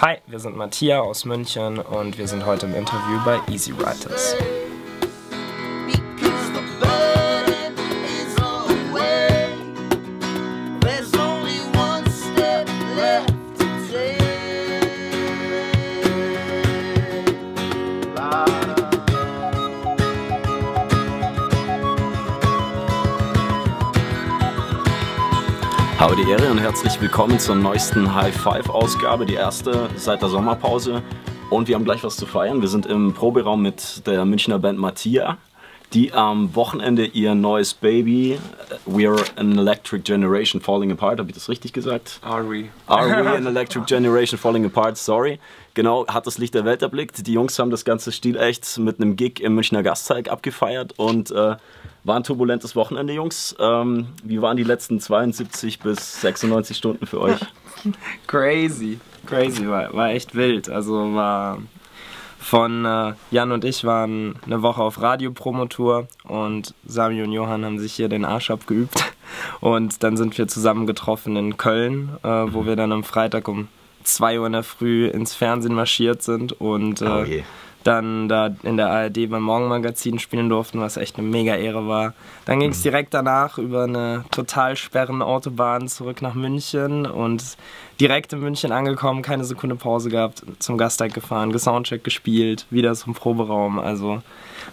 Hi, wir sind Matthias aus München und wir sind heute im Interview bei Easy Writers. Habe die Ehre und herzlich willkommen zur neuesten High Five Ausgabe, die erste seit der Sommerpause. Und wir haben gleich was zu feiern. Wir sind im Proberaum mit der Münchner Band Mattia, die am Wochenende ihr neues Baby, We Are an Electric Generation Falling Apart, habe ich das richtig gesagt? Are we? Are we an Electric Generation Falling Apart? Sorry. Genau, hat das Licht der Welt erblickt. Die Jungs haben das ganze Stil echt mit einem Gig im Münchner Gastzeig abgefeiert und äh, war ein turbulentes Wochenende, Jungs. Ähm, wie waren die letzten 72 bis 96 Stunden für euch? Crazy, crazy, war, war echt wild. Also war von äh, Jan und ich waren eine Woche auf Radiopromotour und Sami und Johann haben sich hier den Arsch abgeübt. Und dann sind wir zusammen getroffen in Köln, äh, wo wir dann am Freitag um 2 Uhr in der Früh ins Fernsehen marschiert sind und äh, Oh. Dann da in der ARD beim Morgenmagazin spielen durften, was echt eine mega Ehre war. Dann ging es direkt danach über eine total sperrende Autobahn zurück nach München und direkt in München angekommen, keine Sekunde Pause gehabt, zum Gasteig gefahren, gesoundcheck gespielt, wieder zum Proberaum. Also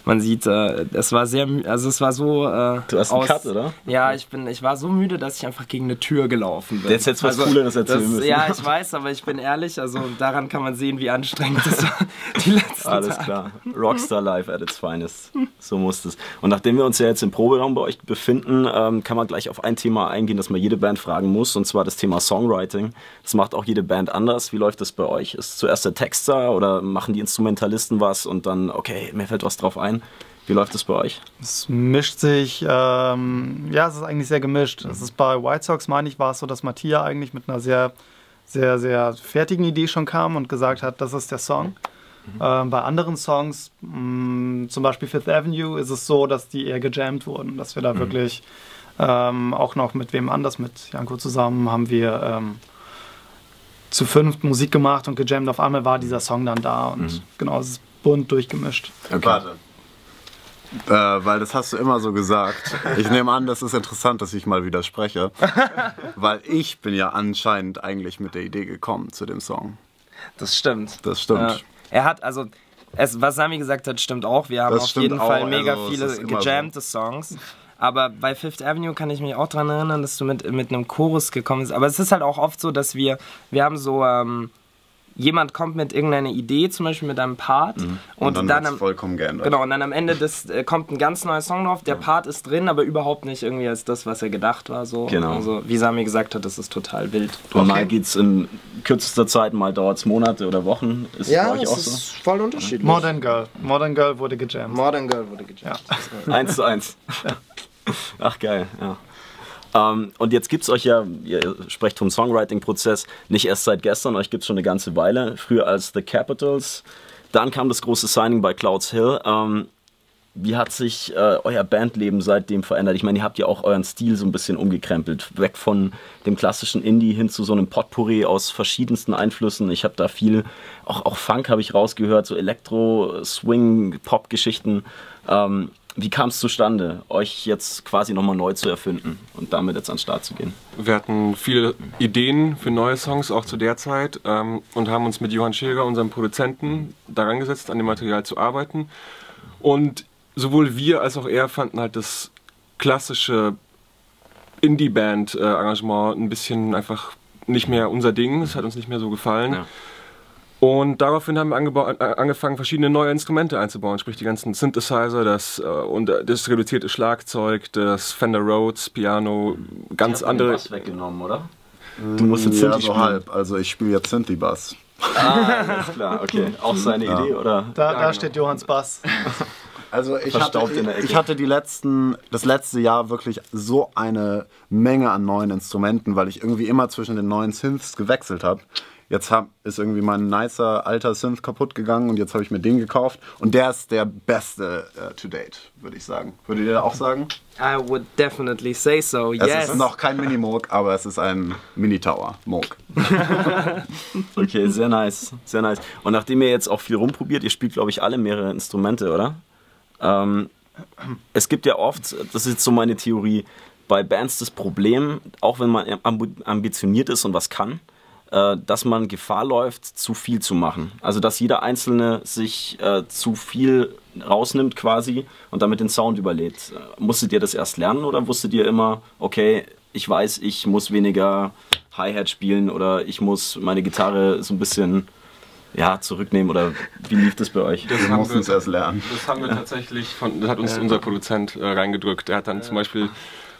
man sieht, äh, es war sehr, also es war so. Äh, Du hast einen Cut, oder? Ja, ich bin, ich war so müde, dass ich einfach gegen eine Tür gelaufen bin. Jetzt hättest du was Cooleres erzählen das, müssen. Ja, ich weiß, aber ich bin ehrlich, also daran kann man sehen, wie anstrengend das war, die letzten Alles Tage. klar. Rockstar Life at its finest. So muss es. Und nachdem wir uns ja jetzt im Proberaum bei euch befinden, ähm, kann man gleich auf ein Thema eingehen, das man jede Band fragen muss, und zwar das Thema Songwriting. Das macht auch jede Band anders. Wie läuft das bei euch? Ist zuerst der Text da oder machen die Instrumentalisten was und dann, okay, mir fällt was drauf ein? Wie läuft das bei euch? Es mischt sich, ähm, ja, es ist eigentlich sehr gemischt. Es ist bei White Sox, meine ich, war es so, dass Matthias eigentlich mit einer sehr, sehr, sehr fertigen Idee schon kam und gesagt hat, das ist der Song. Ähm, bei anderen Songs, mh, zum Beispiel Fifth Avenue, ist es so, dass die eher gejammt wurden, dass wir da wirklich ähm, auch noch mit wem anders, mit Janko zusammen, haben wir ähm, zu fünft Musik gemacht und gejammt. Auf einmal war dieser Song dann da und genau, es ist bunt durchgemischt. Warte. Äh, weil das hast du immer so gesagt. Ich nehme an, das ist interessant, dass ich mal widerspreche. weil ich bin ja anscheinend eigentlich mit der Idee gekommen zu dem Song. Das stimmt. Das stimmt. Ja. Er hat, also, es, was Sami gesagt hat, stimmt auch. Wir haben Das auf jeden Fall auch, mega also, viele gejammte Songs. Aber bei Fifth Avenue kann ich mich auch daran erinnern, dass du mit, mit einem Chorus gekommen bist. Aber es ist halt auch oft so, dass wir, wir haben so, ähm, jemand kommt mit irgendeiner Idee, zum Beispiel mit einem Part. Und, Mhm. Und, dann, dann, wird's am, vollkommen geändert. Genau, und dann am Ende des, äh, kommt ein ganz neuer Song drauf. Der Part ist drin, aber überhaupt nicht irgendwie als das, was er gedacht war. So. Genau. Also, wie Sami gesagt hat, das ist total wild. Und mal geht's in kürzester Zeit, mal dauert es Monate oder Wochen. Ist es bei euch auch so? voll unterschiedlich. Modern Girl. Modern Girl wurde gejammt. Modern Girl wurde gejammt. Eins zu eins. Ach geil, ja. Ähm, und jetzt gibt es euch ja, ihr sprecht vom Songwriting-Prozess, nicht erst seit gestern, euch gibt es schon eine ganze Weile, früher als The Capitals. Dann kam das große Signing bei Clouds Hill. Ähm, wie hat sich äh, euer Bandleben seitdem verändert? Ich meine, ihr habt ja auch euren Stil so ein bisschen umgekrempelt. Weg von dem klassischen Indie hin zu so einem Potpourri aus verschiedensten Einflüssen. Ich habe da viel, auch, auch Funk habe ich rausgehört, so Elektro, Swing, Pop-Geschichten. Ähm, wie kam es zustande, euch jetzt quasi nochmal neu zu erfinden und damit jetzt an den Start zu gehen? Wir hatten viele Ideen für neue Songs, auch zu der Zeit, ähm, und haben uns mit Johann Schäger, unserem Produzenten, daran gesetzt, an dem Material zu arbeiten. Und sowohl wir als auch er fanden halt das klassische Indie-Band-Arrangement ein bisschen einfach nicht mehr unser Ding. Es hat uns nicht mehr so gefallen. Ja. Und daraufhin haben wir äh, angefangen, verschiedene neue Instrumente einzubauen, sprich die ganzen Synthesizer, das, äh, und äh, das reduzierte Schlagzeug, das Fender Rhodes, Piano, ganz andere. Bass weggenommen, oder? Du musst jetzt ja, Synthi so spielen. halb. Also ich spiele jetzt Synthi-Bass. Ah, alles klar, okay. Auch seine Idee, oder? Da, Ja, da genau. steht Johanns Bass. Also ich hatte, Verstaubt ich hatte die letzten, das letzte Jahr wirklich so eine Menge an neuen Instrumenten, weil ich irgendwie immer zwischen den neuen Synths gewechselt habe. Jetzt hab, ist irgendwie mein nicer alter Synth kaputt gegangen und jetzt habe ich mir den gekauft. Und der ist der beste äh, to date, würde ich sagen. Würdet ihr auch sagen? I would definitely say so, Es yes. ist noch kein Mini-Moog, aber es ist ein Mini-Tower-Moog. Okay, sehr nice, sehr nice. Und nachdem ihr jetzt auch viel rumprobiert, ihr spielt, glaube ich, alle mehrere Instrumente, oder? Ähm, es gibt ja oft, das ist jetzt so meine Theorie, bei Bands das Problem, auch wenn man ambi- ambitioniert ist und was kann, äh, dass man Gefahr läuft, zu viel zu machen. Also dass jeder Einzelne sich äh, zu viel rausnimmt quasi und damit den Sound überlädt. Äh, Musstet ihr das erst lernen oder wusstet ihr immer, okay, ich weiß, ich muss weniger Hi-Hat spielen oder ich muss meine Gitarre so ein bisschen ja, zurücknehmen oder wie lief das bei euch? Das Wir mussten es wir, erst lernen. das haben wir tatsächlich von, das hat uns unser Produzent äh, reingedrückt. Er hat dann zum Beispiel,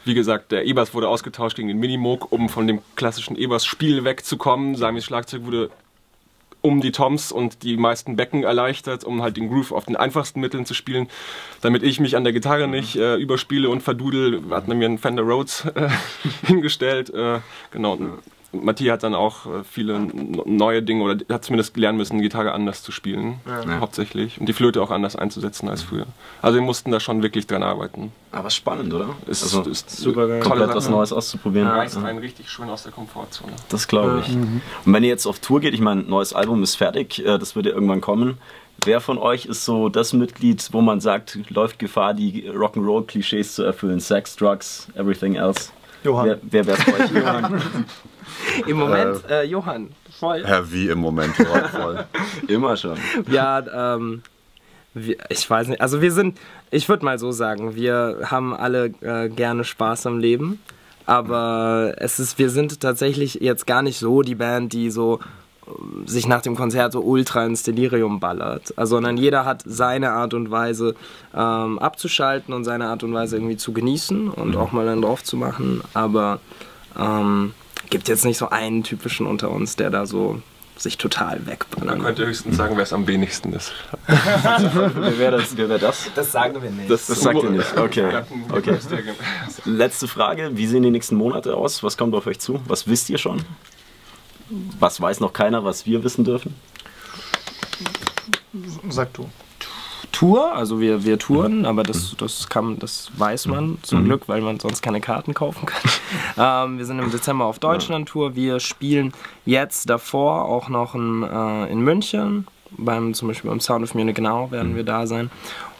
wie gesagt, der E-Bass wurde ausgetauscht gegen den Minimoog, um von dem klassischen E-Bass-Spiel wegzukommen. Samis Schlagzeug wurde um die Toms und die meisten Becken erleichtert, um halt den Groove auf den einfachsten Mitteln zu spielen, damit ich mich an der Gitarre nicht äh, überspiele und verdudel. Hat mir einen Fender Rhodes äh, hingestellt. Äh, genau. Matthias hat dann auch äh, viele neue Dinge oder hat zumindest lernen müssen, die Gitarre anders zu spielen, hauptsächlich. Und die Flöte auch anders einzusetzen als früher. Also wir mussten da schon wirklich dran arbeiten. Aber spannend, oder? Ist, also, ist super geil. komplett was. Neues auszuprobieren. Reißt einen richtig schön aus der Komfortzone. Das glaube ich. Und wenn ihr jetzt auf Tour geht, ich meine, neues Album ist fertig, äh, das wird ja irgendwann kommen. Wer von euch ist so das Mitglied, wo man sagt, läuft Gefahr, die Rock'n'Roll-Klischees zu erfüllen? Sex, Drugs, everything else. Johann. Wer, wer wär's bei euch? Johann? Im Moment, äh, Johann, voll. Ja, wie im Moment, voll. voll. Immer schon. Ja, ähm, wir, ich weiß nicht. Also wir sind, ich würde mal so sagen, wir haben alle äh, gerne Spaß am Leben. Aber es ist, wir sind tatsächlich jetzt gar nicht so die Band, die so sich nach dem Konzert so ultra ins Delirium ballert, also, sondern jeder hat seine Art und Weise ähm, abzuschalten und seine Art und Weise irgendwie zu genießen und auch mal dann drauf zu machen. Aber ähm, gibt jetzt nicht so einen typischen unter uns, der da so sich total wegballert. Man könnte höchstens sagen, wer es am wenigsten ist. Wer wäre das? Wer wär das? Das sagen wir nicht. Das, das sagt ihr nicht. Okay. okay. Letzte Frage. Wie sehen die nächsten Monate aus? Was kommt auf euch zu? Was wisst ihr schon? Was weiß noch keiner, was wir wissen dürfen? Sag du. Tour, also wir, wir touren, aber das, das, kann, das weiß man zum Glück, weil man sonst keine Karten kaufen kann. ähm, wir sind im Dezember auf Deutschland-Tour. Wir spielen jetzt davor auch noch in, äh, in München, beim, zum Beispiel beim Sound of Munich Now werden wir da sein.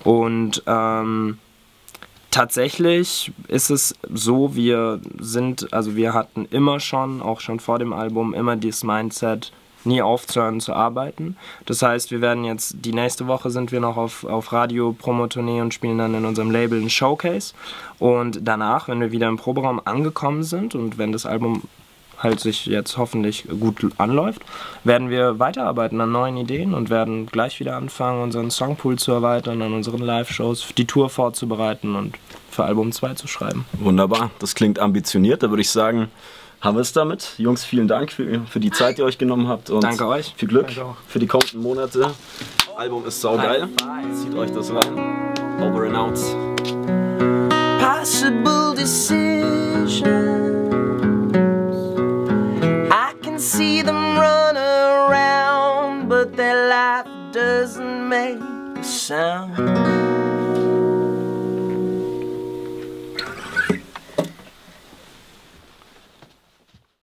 Und ähm, tatsächlich ist es so, wir sind, also wir hatten immer schon, auch schon vor dem Album, immer dieses Mindset, nie aufzuhören zu arbeiten. Das heißt, wir werden jetzt, die nächste Woche sind wir noch auf, auf Radio-Promotournee und spielen dann in unserem Label ein Showcase. Und danach, wenn wir wieder im Proberaum angekommen sind und wenn das Album halt sich jetzt hoffentlich gut anläuft, werden wir weiterarbeiten an neuen Ideen und werden gleich wieder anfangen, unseren Songpool zu erweitern, an unseren Live-Shows, die Tour vorzubereiten und für Album 2 zu schreiben. Wunderbar. Das klingt ambitioniert. Da würde ich sagen, haben wir es damit. Jungs, vielen Dank für, für die Zeit, die ihr euch genommen habt. Und Danke euch. Viel Glück für die kommenden Monate. Album ist saugeil. Zieht euch das rein. Over and out. possible decisions. I can see them run around, but their life doesn't make a sound.